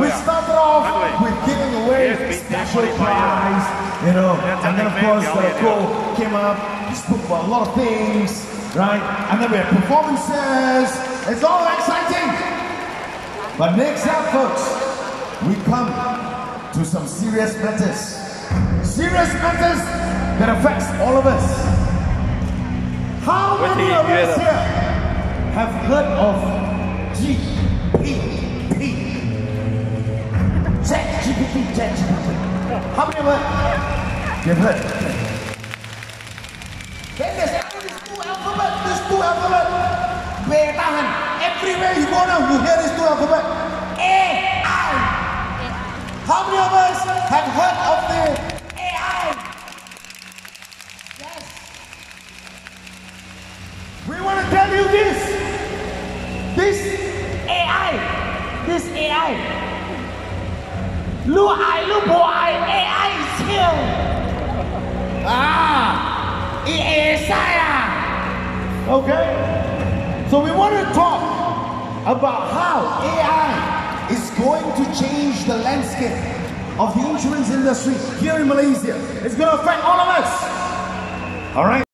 We started off with giving away special prize, you know, and then of course the call came up, we spoke about a lot of things, right? And then we had performances, it's all exciting! But next up, folks, we come to some serious matters. Serious matters that affects all of us. How many of us here have heard of G? GPT. How many of us you've heard? Then there's these two alphabet, these two alphabet. Betahan. Everywhere you go now, you hear these two alphabet. AI. How many of us have heard of the AI? Yes. We want to tell you this. This AI. This AI. Luai, Luboai, AI is here. Ah, AI. Okay? So we want to talk about how AI is going to change the landscape of the insurance industry here in Malaysia. It's going to affect all of us. All right?